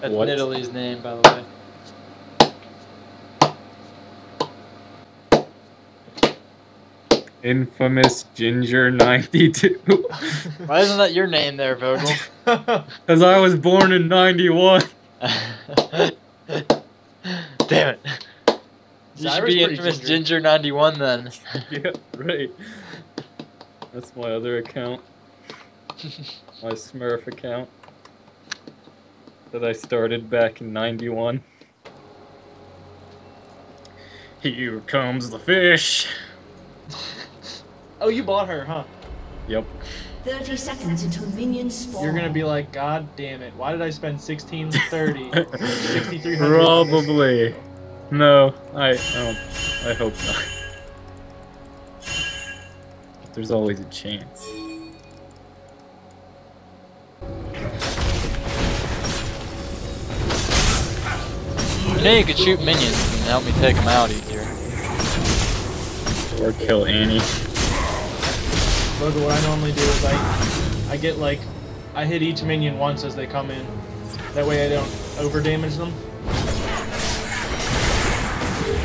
That's What? Nidalee's name, by the way. Infamous Ginger 92. Why isn't that your name there, Vogel? Because I was born in 91. Damn it. You should be infamous ginger. Ginger 91 then. yeah, right. That's my other account. My Smurf account. That I started back in 91. Here comes the fish. oh, you bought her, huh? Yep. 30 seconds until minions spawn. You're gonna be like, God damn it! Why did I spend 1630, 6300? Probably. No, I, I don't. I hope not. But there's always a chance. You know you could shoot minions and help me take them out easier. Or kill Annie. Look, what I normally do is I, I get like, I hit each minion once as they come in. That way I don't over damage them.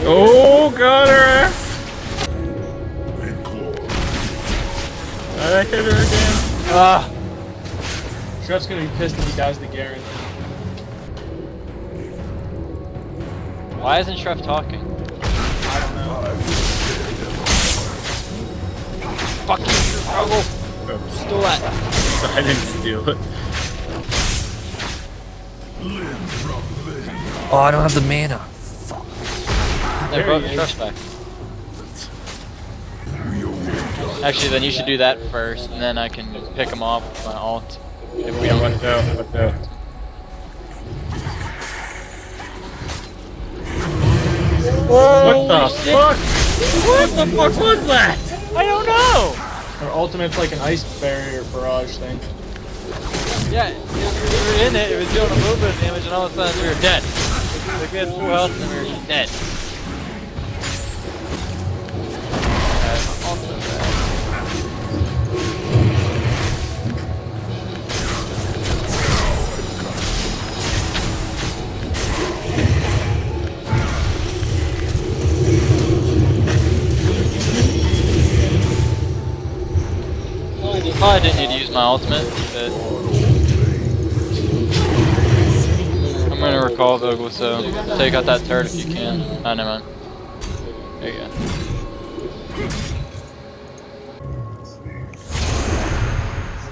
Oh, got her ass! I hit her again. Ah! Shref's gonna be pissed if he dies to Garen. Why isn't Shref talking? I don't know. Fuck you, Vogel! Oops. Stole that. I didn't steal it. Oh, I don't have the mana. There, There bro, he is. Back. Actually, then you should do that first, and then I can pick him off with my alt. If we Yeah, don't. watch out, watch out. What the fuck? What the fuck was that? I don't know! Her ultimate's like an ice barrier barrage thing. Yeah, you we were in it, it was doing a little bit of damage, and all of a sudden we were dead. Like we had full health, and we were just dead. Uh, Probably didn't need to use my ultimate, but I'm gonna recall Vogel, so take out that turret if you can. Oh, never mind. There you go.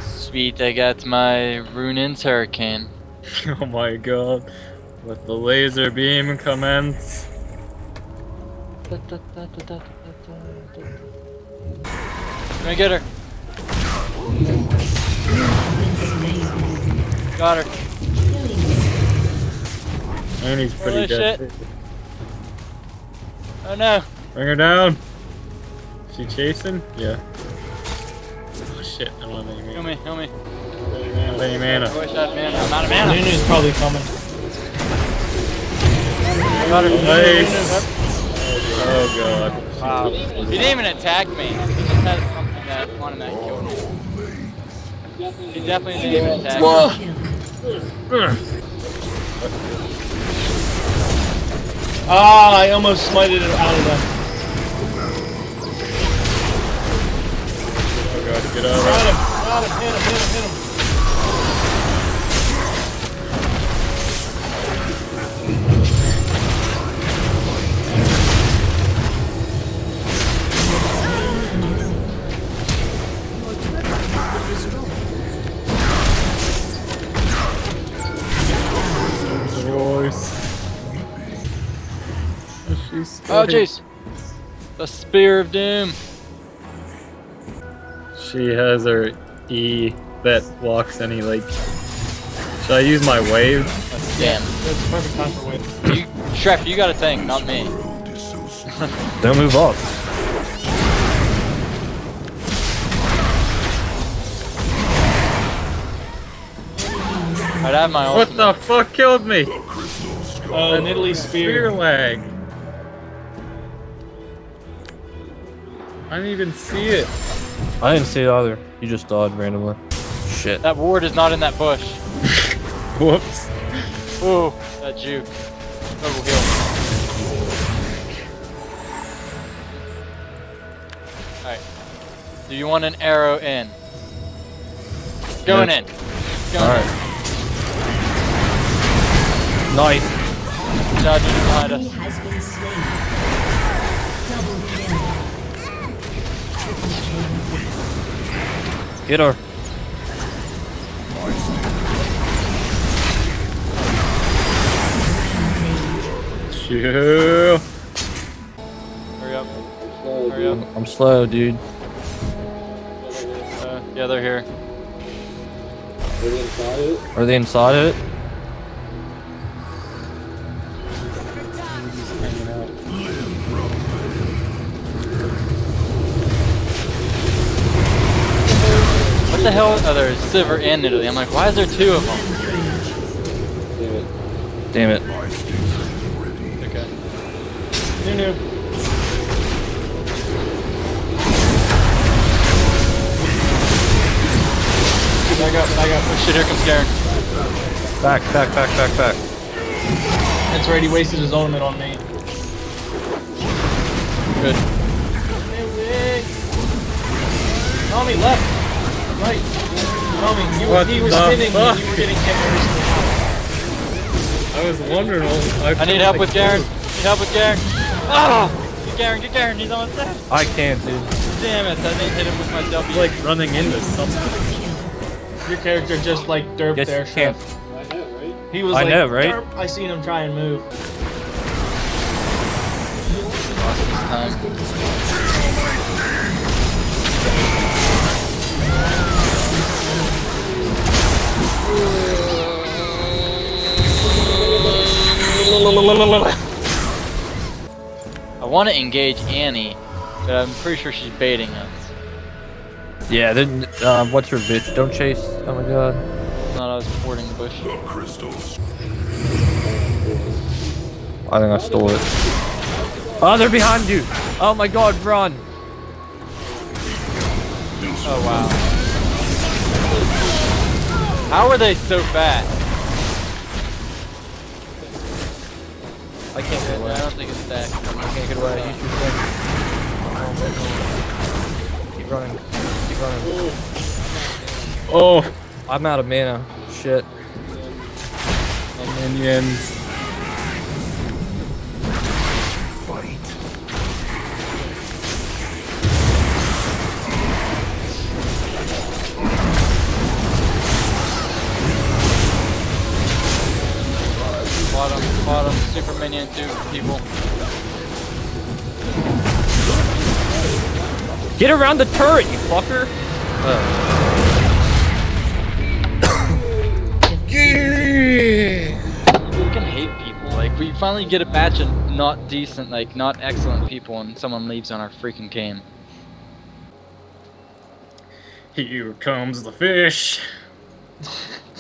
Sweet, I got my Runaan's Hurricane. Oh my god. Let the laser beam commence. Let me get her. Got her. Annie's pretty Holy dead. shit. Oh no. Bring her down. She chasing? Yeah. Oh shit, I don't have any Heal mana. me, heal me. I don't have any mana. I wish I had mana. I'm out of mana. Nunu's probably coming. Got her. Oh, nice. Oh god. Wow. He didn't even attack me. He just had something that wanted that killed me. He definitely didn't even attack me. Ah, I almost smited it out of them. Oh god, get out of Got there. him, got him, hit him, hit him, hit him. Voice. Oh, She's Oh jeez. The Spear of Doom. She has her E that blocks any like. Should I use my wave? Damn. That's the perfect time for wave. You, Shref, you got a tank, not me. Don't move off. I'd have my What the fuck killed me? Uh, Nidalee Spear spear. lag. I didn't even see it. I didn't see it either. You just died randomly. Shit. That ward is not in that bush. Whoops. Ooh, that juke. Double heal. Alright. Do you want an arrow in? Going Yes. in. Going Alright. Nice. in. Dodging behind us. has been slain. Double kill. Get her. Shoo. Hurry up. Hurry up. I'm slow, dude. Uh, yeah, they're here. Are they inside of it? The hell? Oh, there's Silver and Italy. I'm like, why is there two of them? Damn it. Okay. New noob. Back up, back up. Oh shit, here comes Garen. Back, back, back, back, back. That's right, he wasted his ultimate on me. Good. Tommy left. Right. Tommy, you What he was the spinning fuck? you were getting hit first. I was wondering. well, I need help with Garen. Need help with Garen. Oh! Get Garen, get Garen. He's on his side. I can't, dude. Damn it, I didn't hit him with my It's W. like running into something. Your character just like derped Yes, there, you can. Chef. He was I like, know, right? "Derp." I seen him try and move. I want to engage Annie, but I'm pretty sure she's baiting us. Yeah, then, uh, what's your bitch? Don't chase. Oh my god. Not I was boarding the bush. I think I stole it. Oh, they're behind you. Oh my god, run. Oh wow. How are they so fast? I can't get away. I don't think it's that. I can't get away. Use your thing. Keep running. Keep running. Oh, I'm out of mana. Shit. minions. Bottom, minion, two people. Get around the turret, you fucker. I fucking hate people. Like, we finally get a batch of not decent, like, not excellent people, and someone leaves on our freaking team. Here comes the fish.